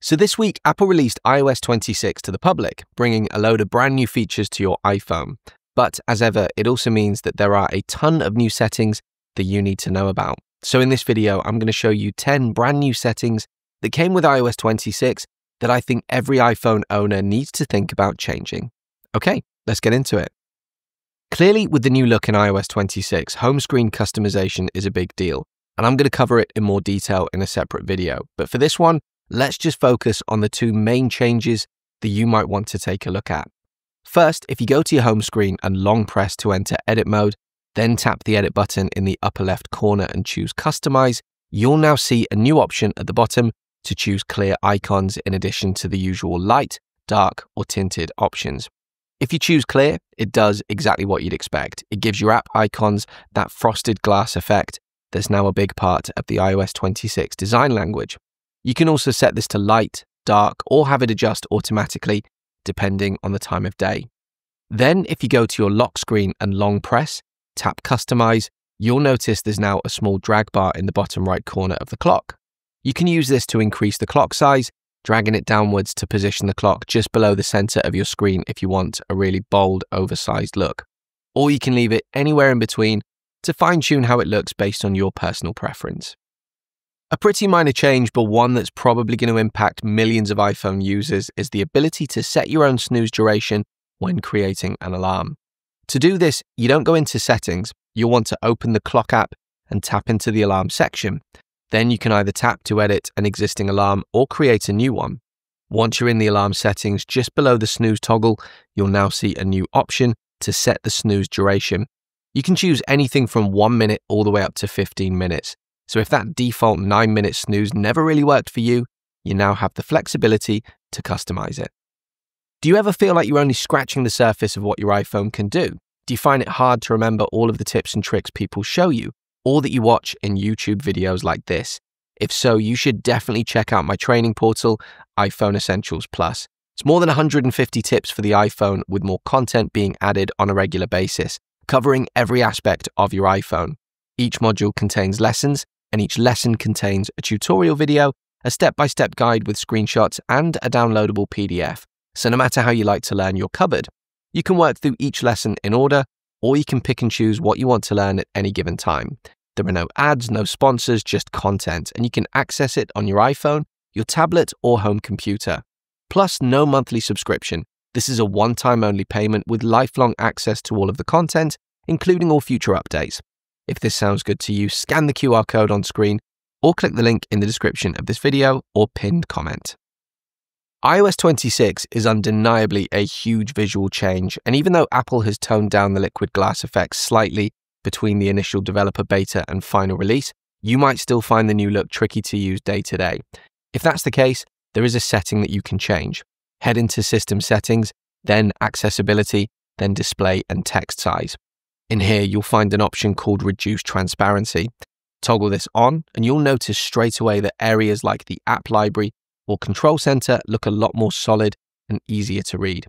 So, this week, Apple released iOS 26 to the public, bringing a load of brand new features to your iPhone. But as ever, it also means that there are a ton of new settings that you need to know about. So, in this video, I'm going to show you 10 brand new settings that came with iOS 26 that I think every iPhone owner needs to think about changing. Okay, let's get into it. Clearly, with the new look in iOS 26, home screen customization is a big deal, and I'm going to cover it in more detail in a separate video. But for this one, let's just focus on the two main changes that you might want to take a look at. First, if you go to your home screen and long press to enter edit mode, then tap the edit button in the upper left corner and choose customize, you'll now see a new option at the bottom to choose clear icons in addition to the usual light, dark, or tinted options. If you choose clear, it does exactly what you'd expect. It gives your app icons that frosted glass effect that's now a big part of the iOS 26 design language. You can also set this to light, dark, or have it adjust automatically depending on the time of day. Then, if you go to your lock screen and long press, tap Customize, you'll notice there's now a small drag bar in the bottom right corner of the clock. You can use this to increase the clock size, dragging it downwards to position the clock just below the center of your screen if you want a really bold, oversized look. Or you can leave it anywhere in between to fine tune how it looks based on your personal preference. A pretty minor change, but one that's probably going to impact millions of iPhone users, is the ability to set your own snooze duration when creating an alarm. To do this, you don't go into settings, you'll want to open the clock app and tap into the alarm section. Then you can either tap to edit an existing alarm or create a new one. Once you're in the alarm settings, just below the snooze toggle, you'll now see a new option to set the snooze duration. You can choose anything from 1 minute all the way up to 15 minutes. So if that default 9 minute snooze never really worked for you, you now have the flexibility to customize it. Do you ever feel like you're only scratching the surface of what your iPhone can do? Do you find it hard to remember all of the tips and tricks people show you, or that you watch in YouTube videos like this? If so, you should definitely check out my training portal, iPhone Essentials Plus. It's more than 150 tips for the iPhone, with more content being added on a regular basis, covering every aspect of your iPhone. Each module contains lessons and each lesson contains a tutorial video, a step by step guide with screenshots, and a downloadable PDF. So, no matter how you like to learn, you're covered. You can work through each lesson in order, or you can pick and choose what you want to learn at any given time. There are no ads, no sponsors, just content, and you can access it on your iPhone, your tablet, or home computer. Plus, no monthly subscription. This is a one time only payment with lifelong access to all of the content, including all future updates. If this sounds good to you, scan the QR code on screen or click the link in the description of this video or pinned comment. iOS 26 is undeniably a huge visual change, and even though Apple has toned down the liquid glass effect slightly between the initial developer beta and final release, you might still find the new look tricky to use day to day. If that's the case, there is a setting that you can change. Head into System Settings, then Accessibility, then Display and Text Size. In here, you'll find an option called Reduce Transparency. Toggle this on, and you'll notice straight away that areas like the App Library or Control Center look a lot more solid and easier to read.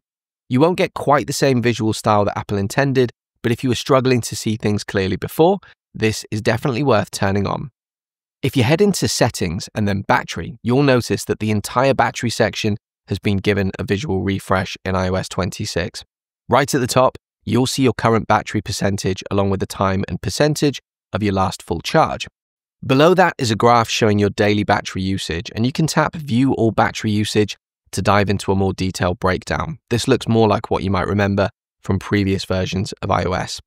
You won't get quite the same visual style that Apple intended, but if you were struggling to see things clearly before, this is definitely worth turning on. If you head into Settings and then Battery, you'll notice that the entire battery section has been given a visual refresh in iOS 26. Right at the top, you'll see your current battery percentage along with the time and percentage of your last full charge. Below that is a graph showing your daily battery usage, and you can tap View All Battery Usage to dive into a more detailed breakdown. This looks more like what you might remember from previous versions of iOS.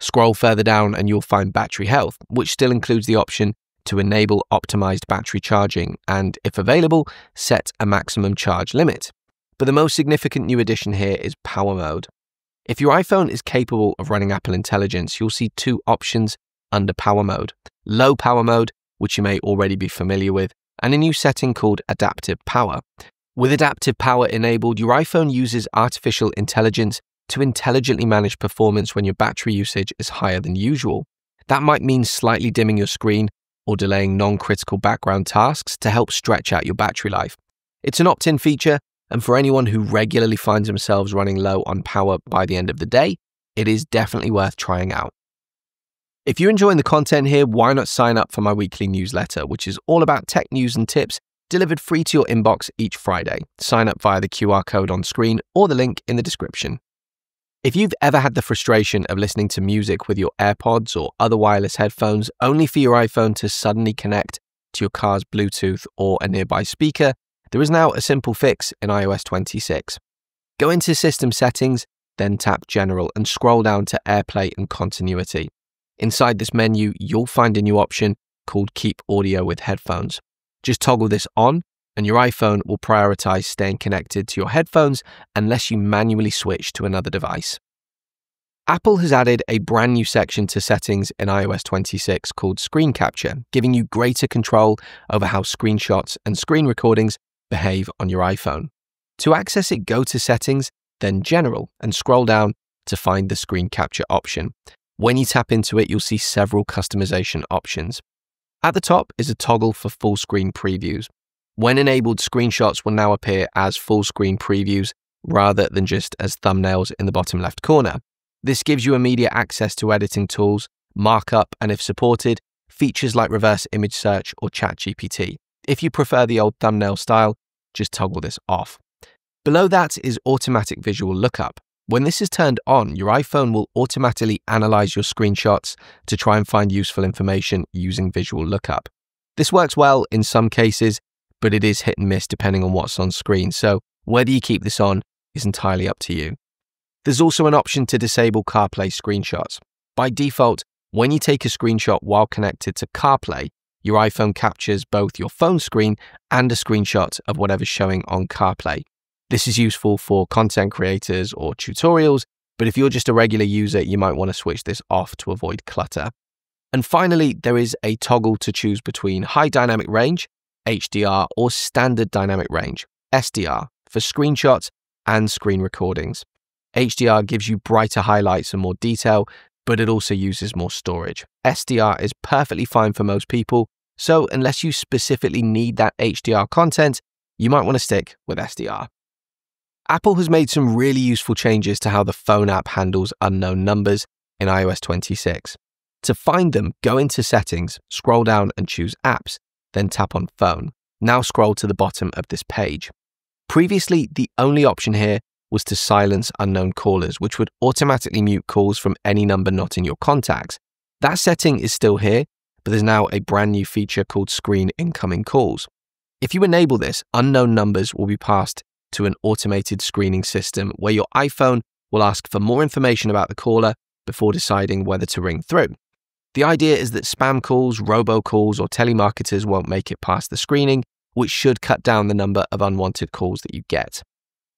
Scroll further down and you'll find Battery Health, which still includes the option to enable optimized battery charging and, if available, set a maximum charge limit. But the most significant new addition here is Power Mode. If your iPhone is capable of running Apple Intelligence, you'll see two options under Power Mode Low Power Mode, which you may already be familiar with, and a new setting called Adaptive Power. With Adaptive Power enabled, your iPhone uses artificial intelligence to intelligently manage performance when your battery usage is higher than usual. That might mean slightly dimming your screen or delaying non critical background tasks to help stretch out your battery life. It's an opt in feature and for anyone who regularly finds themselves running low on power by the end of the day, it is definitely worth trying out. If you're enjoying the content here, why not sign up for my weekly newsletter, which is all about tech news and tips delivered free to your inbox each Friday. Sign up via the QR code on screen or the link in the description. If you've ever had the frustration of listening to music with your AirPods or other wireless headphones only for your iPhone to suddenly connect to your car's Bluetooth or a nearby speaker, there is now a simple fix in iOS 26. Go into System Settings, then tap General and scroll down to AirPlay and Continuity. Inside this menu, you'll find a new option called Keep Audio with Headphones. Just toggle this on, and your iPhone will prioritize staying connected to your headphones unless you manually switch to another device. Apple has added a brand new section to settings in iOS 26 called Screen Capture, giving you greater control over how screenshots and screen recordings behave on your iPhone. To access it, go to Settings, then General, and scroll down to find the Screen Capture option. When you tap into it, you'll see several customization options. At the top is a toggle for full screen previews. When enabled, screenshots will now appear as full screen previews rather than just as thumbnails in the bottom left corner. This gives you immediate access to editing tools, markup, and if supported, features like reverse image search or ChatGPT. If you prefer the old thumbnail style, just toggle this off. Below that is automatic visual lookup. When this is turned on, your iPhone will automatically analyze your screenshots to try and find useful information using visual lookup. This works well in some cases, but it is hit and miss depending on what's on screen, so whether you keep this on is entirely up to you. There's also an option to disable CarPlay screenshots. By default, when you take a screenshot while connected to CarPlay, your iPhone captures both your phone screen and a screenshot of whatever's showing on CarPlay. This is useful for content creators or tutorials, but if you're just a regular user, you might want to switch this off to avoid clutter. And finally, there is a toggle to choose between high dynamic range, HDR, or standard dynamic range, SDR, for screenshots and screen recordings. HDR gives you brighter highlights and more detail, but it also uses more storage. SDR is perfectly fine for most people, so unless you specifically need that HDR content, you might want to stick with SDR. Apple has made some really useful changes to how the phone app handles unknown numbers in iOS 26. To find them, go into Settings, scroll down and choose Apps, then tap on Phone. Now scroll to the bottom of this page. Previously, the only option here was to silence unknown callers, which would automatically mute calls from any number not in your contacts. That setting is still here, but there's now a brand new feature called Screen Incoming Calls. If you enable this, unknown numbers will be passed to an automated screening system where your iPhone will ask for more information about the caller before deciding whether to ring through. The idea is that spam calls, robocalls, or telemarketers won't make it past the screening, which should cut down the number of unwanted calls that you get.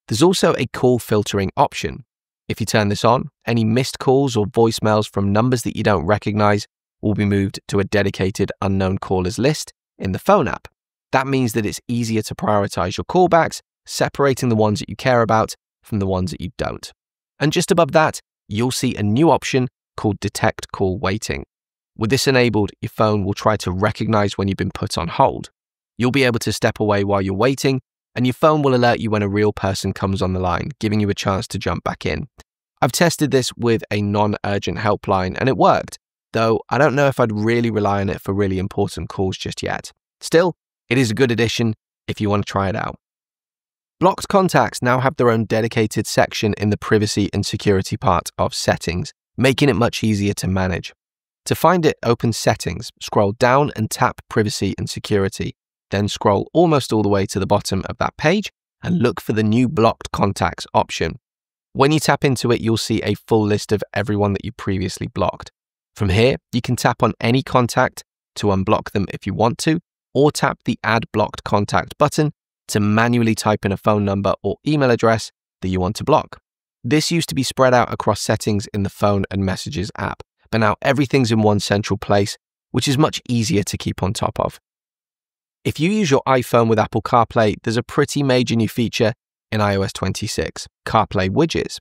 There's also a call filtering option. If you turn this on, any missed calls or voicemails from numbers that you don't recognize will be moved to a dedicated unknown callers list in the phone app. That means that it's easier to prioritize your callbacks separating the ones that you care about from the ones that you don't. And just above that, you'll see a new option called Detect Call Waiting. With this enabled, your phone will try to recognize when you've been put on hold. You'll be able to step away while you're waiting, and your phone will alert you when a real person comes on the line, giving you a chance to jump back in. I've tested this with a non urgent helpline and it worked, though I don't know if I'd really rely on it for really important calls just yet. Still, it is a good addition if you want to try it out. Blocked contacts now have their own dedicated section in the privacy and security part of settings, making it much easier to manage. To find it, open Settings, scroll down and tap Privacy and Security, then scroll almost all the way to the bottom of that page and look for the new Blocked Contacts option. When you tap into it, you'll see a full list of everyone that you previously blocked. From here, you can tap on any contact to unblock them if you want to, or tap the Add Blocked Contact button to manually type in a phone number or email address that you want to block. This used to be spread out across settings in the phone and messages app, but now everything's in one central place, which is much easier to keep on top of. If you use your iPhone with Apple CarPlay, there's a pretty major new feature in iOS 26 CarPlay widgets.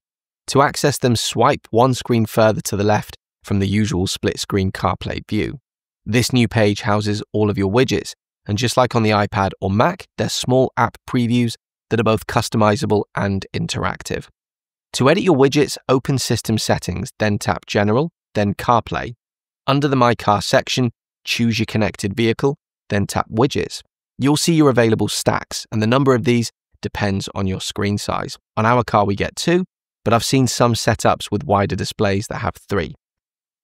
To access them, swipe one screen further to the left from the usual split screen CarPlay view. This new page houses all of your widgets, and just like on the iPad or Mac, they're small app previews that are both customizable and interactive. To edit your widgets, open System Settings, then tap General, then CarPlay. Under the My Car section, choose your connected vehicle, then tap Widgets. you'll see your available stacks, and the number of these depends on your screen size. On our car, we get two, but I've seen some setups with wider displays that have three.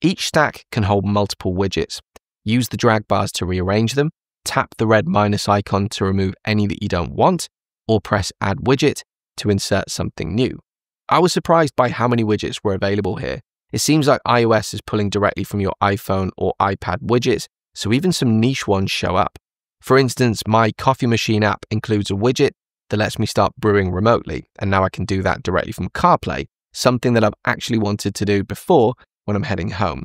Each stack can hold multiple widgets. Use the drag bars to rearrange them, tap the red minus icon to remove any that you don't want, or press Add Widget to insert something new. I was surprised by how many widgets were available here. It seems like iOS is pulling directly from your iPhone or iPad widgets, so even some niche ones show up. For instance, my coffee machine app includes a widget that lets me start brewing remotely, and now I can do that directly from CarPlay, something that I've actually wanted to do before when I'm heading home.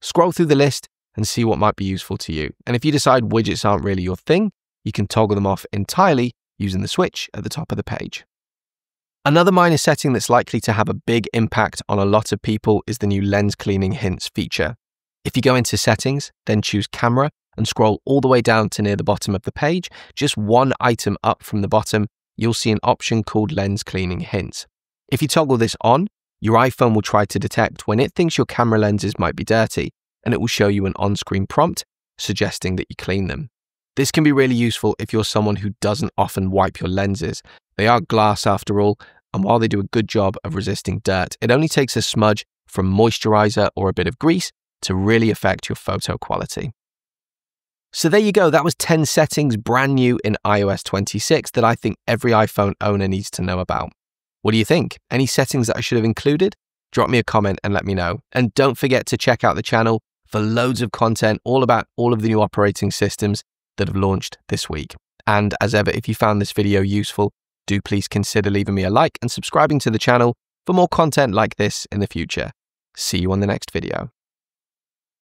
Scroll through the list and see what might be useful to you. And if you decide widgets aren't really your thing, you can toggle them off entirely using the switch at the top of the page. Another minor setting that's likely to have a big impact on a lot of people is the new lens cleaning hints feature. If you go into settings, then choose camera and scroll all the way down to near the bottom of the page, just one item up from the bottom, you'll see an option called lens cleaning hints. If you toggle this on, your iPhone will try to detect when it thinks your camera lenses might be dirty, and it will show you an on screen prompt suggesting that you clean them. This can be really useful if you're someone who doesn't often wipe your lenses. They are glass after all, and while they do a good job of resisting dirt, it only takes a smudge from moisturizer or a bit of grease to really affect your photo quality. So there you go. That was 10 settings brand new in iOS 26 that I think every iPhone owner needs to know about. What do you think? Any settings that I should have included? Drop me a comment and let me know. And don't forget to check out the channel for loads of content all about all of the new operating systems that have launched this week. And as ever, if you found this video useful, do please consider leaving me a like and subscribing to the channel for more content like this in the future. See you on the next video.